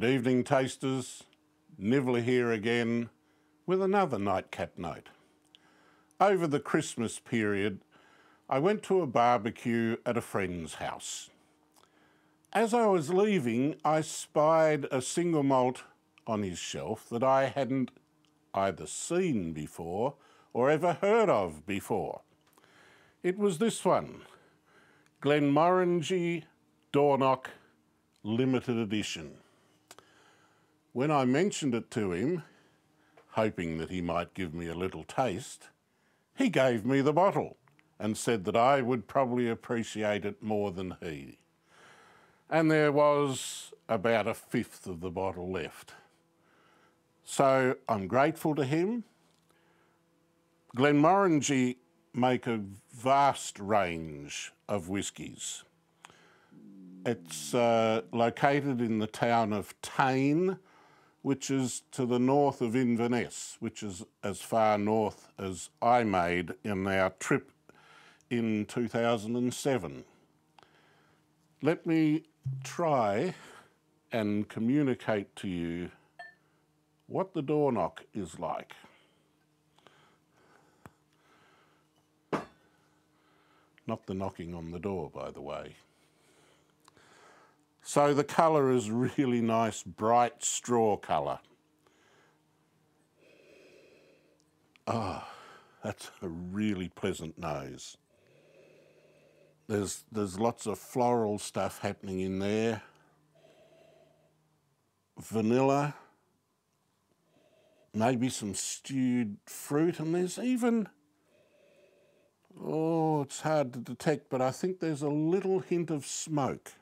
Good evening, tasters. Nivla here again with another nightcap note. Over the Christmas period, I went to a barbecue at a friend's house. As I was leaving, I spied a single malt on his shelf that I hadn't either seen before or ever heard of before. It was this one, Glenmorangie Dornoch Limited Edition. When I mentioned it to him, hoping that he might give me a little taste, he gave me the bottle and said that I would probably appreciate it more than he. And there was about a fifth of the bottle left. So I'm grateful to him. Glenmorangie make a vast range of whiskies. It's uh, located in the town of Tain, which is to the north of Inverness, which is as far north as I made in our trip in 2007. Let me try and communicate to you what the Dornoch is like. Not the knocking on the door, by the way. So the colour is really nice, bright straw colour. Ah, oh, that's a really pleasant nose. There's, there's lots of floral stuff happening in there. Vanilla, maybe some stewed fruit, and there's even, oh, it's hard to detect, but I think there's a little hint of smoke.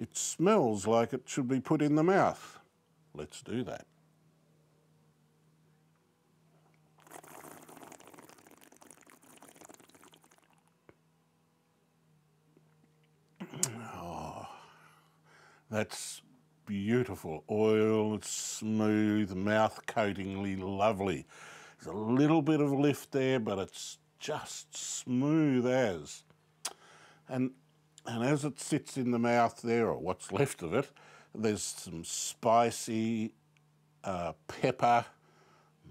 It smells like it should be put in the mouth. Let's do that. Oh, that's beautiful. Oil, it's smooth, mouth coatingly lovely. There's a little bit of lift there, but it's just smooth as. And and as it sits in the mouth there, or what's left of it, there's some spicy uh, pepper,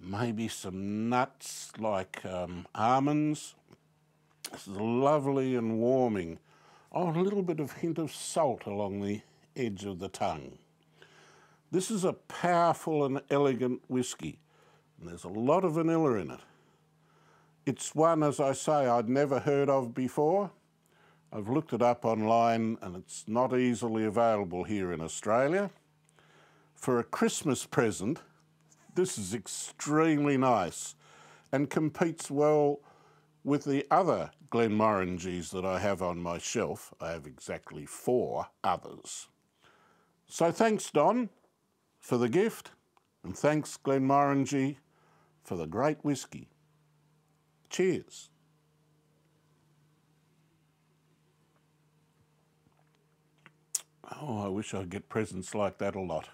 maybe some nuts like um, almonds. This is lovely and warming. Oh, a little bit of hint of salt along the edge of the tongue. This is a powerful and elegant whisky, and there's a lot of vanilla in it. It's one, as I say, I'd never heard of before. I've looked it up online and it's not easily available here in Australia. For a Christmas present, this is extremely nice and competes well with the other Glenmorangies that I have on my shelf. I have exactly four others. So thanks, Don, for the gift, and thanks, Glenmorangie, for the great whisky. Cheers. Oh, I wish I'd get presents like that a lot.